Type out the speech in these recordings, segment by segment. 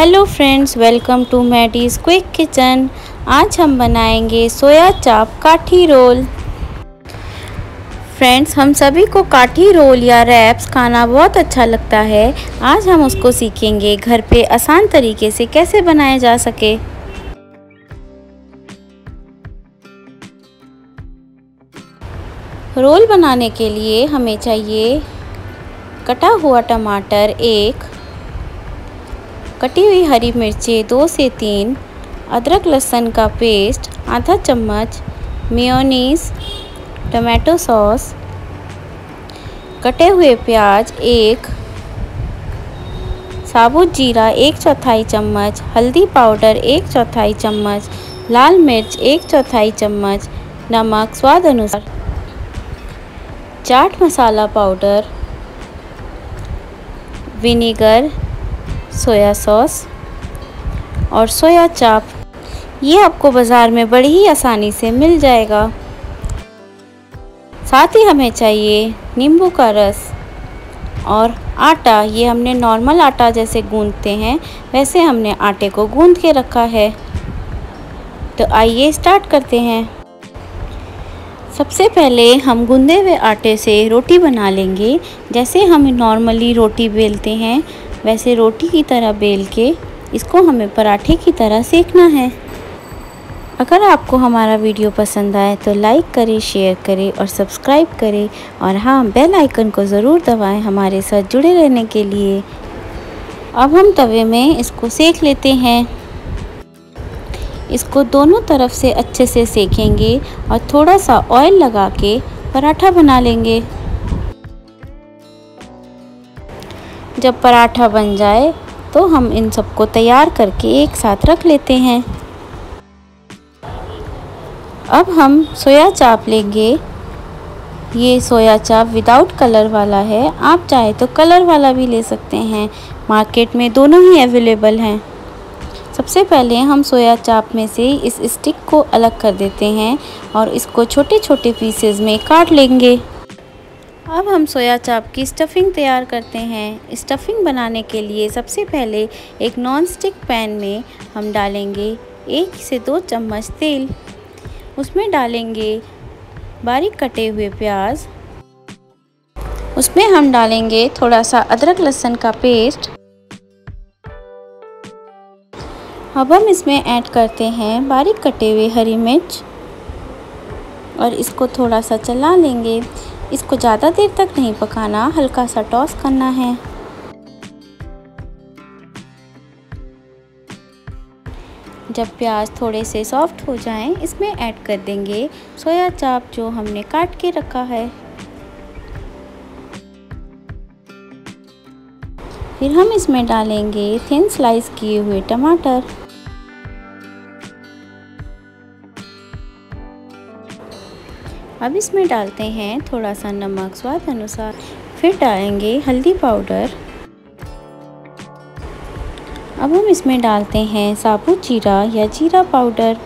Hello friends, welcome to Maddy's Quick Kitchen. आज हम बनाएँगे सोया चाप काठी रोल। फ्रेंड्स, हम सभी को काठी रोल या रैप्स खाना बहुत अच्छा लगता है। आज हम उसको सीखेंगे घर पे आसान तरीके से कैसे बनाया जा सके। रोल बनाने के लिए हमें चाहिए कटा हुआ टमाटर एक कटी हुई हरी मिर्चें, दो से तीन, अदरक लहसुन का पेस्ट, आधा चम्मच मेयोनीज, टमाटो सॉस, कटे हुए प्याज, एक साबुत जीरा, एक चौथाई चम्मच, हल्दी पाउडर, एक चौथाई चम्मच, लाल मिर्च, एक चौथाई चम्मच, नमक, स्वाद अनुसार, chaat masala powder, vinegar soya sauce और सोया चाप। ये आपको बाज़ार में बड़ी ही आसानी से मिल जाएगा। साथ ही हमें चाहिए नींबू का रस और आटा। ये हमने नॉर्मल आटा जैसे गूंदते हैं, वैसे हमने आटे को गूंद के रखा है। तो आइए स्टार्ट करते हैं। सबसे पहले हम गूंदे हुए आटे से रोटी बना लेंगे। जैसे हम नॉर्मली रोटी बेलते हैं वैसे रोटी की तरह बेल के इसको हमें पराठे की तरह सेकना है। अगर आपको हमारा वीडियो पसंद आए तो लाइक करें, शेयर करें और सब्सक्राइब करें। और हाँ बेल आइकन को ज़रूर दबाएँ हमारे साथ जुड़े रहने के लिए। अब हम तवे में इसको सेक लेते हैं। इसको दोनों तरफ़ से अच्छे से सेकेंगे और थोड़ा सा ऑयल लगा के पराठा बना लेंगे। जब पराठा बन जाए तो हम इन सबको तैयार करके एक साथ रख लेते हैं। अब हम सोया चाप लेंगे। ये सोया चाप विदाउट कलर वाला है। आप चाहे तो कलर वाला भी ले सकते हैं। मार्केट में दोनों ही अवेलेबल हैं। सबसे पहले हम सोया चाप में से इस स्टिक को अलग कर देते हैं और इसको छोटे छोटे पीसेज में काट लेंगे। अब हम सोया चाप की स्टफिंग तैयार करते हैं। स्टफिंग बनाने के लिए सबसे पहले एक नॉन स्टिक पैन में हम डालेंगे एक से दो चम्मच तेल। उसमें डालेंगे बारीक कटे हुए प्याज। उसमें हम डालेंगे थोड़ा सा अदरक लहसुन का पेस्ट। अब हम इसमें ऐड करते हैं बारीक कटे हुए हरी मिर्च। और इसको थोड़ा सा चला लेंगे। इसको ज़्यादा देर तक नहीं पकाना, हल्का सा टॉस करना है। जब प्याज थोड़े से सॉफ्ट हो जाएँ, इसमें ऐड कर देंगे सोया चाप जो हमने काट के रखा है। फिर हम इसमें डालेंगे थिन स्लाइस किए हुए टमाटर। अब इसमें डालते हैं थोड़ा सा नमक स्वाद अनुसार। फिर डालेंगे हल्दी पाउडर। अब हम इसमें डालते हैं साबुत जीरा या जीरा पाउडर।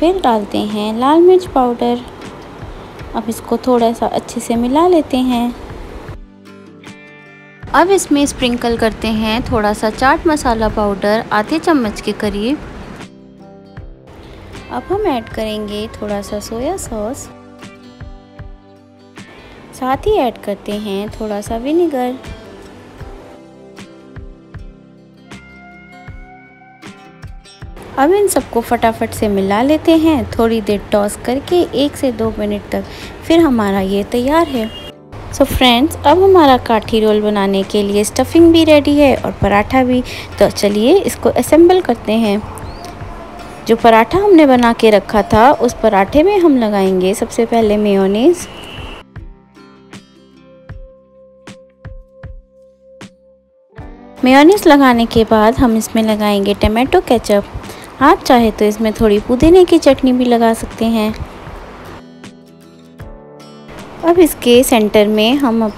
फिर डालते हैं लाल मिर्च पाउडर। अब इसको थोड़ा सा अच्छे से मिला लेते हैं। अब इसमें स्प्रिंकल करते हैं थोड़ा सा चाट मसाला पाउडर आधे चम्मच के करीब। अब हम ऐड करेंगे थोड़ा सा सोया सॉस। साथ ही ऐड करते हैं थोड़ा सा विनेगर। अब इन सबको फटाफट से मिला लेते हैं। थोड़ी देर टॉस करके एक से दो मिनट तक फिर हमारा ये तैयार है। सो so फ्रेंड्स अब हमारा काठी रोल बनाने के लिए स्टफिंग भी रेडी है और पराठा भी। तो चलिए इसको असेंबल करते हैं। जो पराठा हमने बना के रखा था, उस पराठे में हम लगाएँगे सबसे पहले मेयोनीज़। मेयोनीज़ लगाने के बाद हम इसमें लगाएँगे टमाटो केचप। आप चाहे तो इसमें थोड़ी पुदीने की चटनी भी लगा सकते हैं। अब इसके सेंटर में हम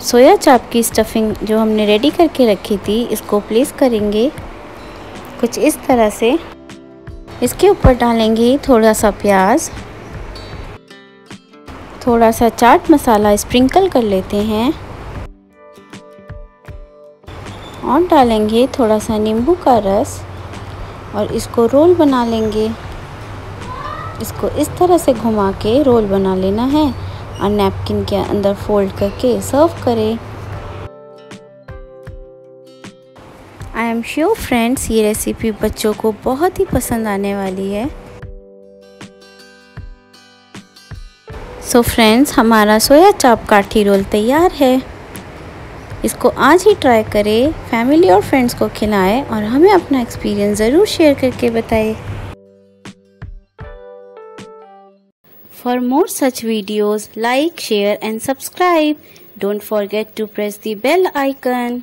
सोया चाप की स्टफिंग जो हमने रेडी करके रखी थी, इसको प्लेस करेंगे। कुछ इस तरह से। इसके ऊपर डालेंगे थोड़ा सा प्याज। थोड़ा सा चाट मसाला स्प्रिंकल कर लेते हैं। और डालेंगे थोड़ा सा नींबू का रस और इसको रोल बना लेंगे। इसको इस तरह से घुमा के रोल बना लेना है और नैपकिन के अंदर फोल्ड करके सर्व करें। आई एम श्योर फ्रेंड्स ये रेसिपी बच्चों को बहुत ही पसंद आने वाली है। सो so फ्रेंड्स हमारा सोया चाप काठी रोल तैयार है। इसको आज ही ट्राई करें फैमिली और फ्रेंड्स को खिलाएँ और हमें अपना एक्सपीरियंस ज़रूर शेयर करके बताएँ। For more such videos like share and subscribe don't forget to press the bell icon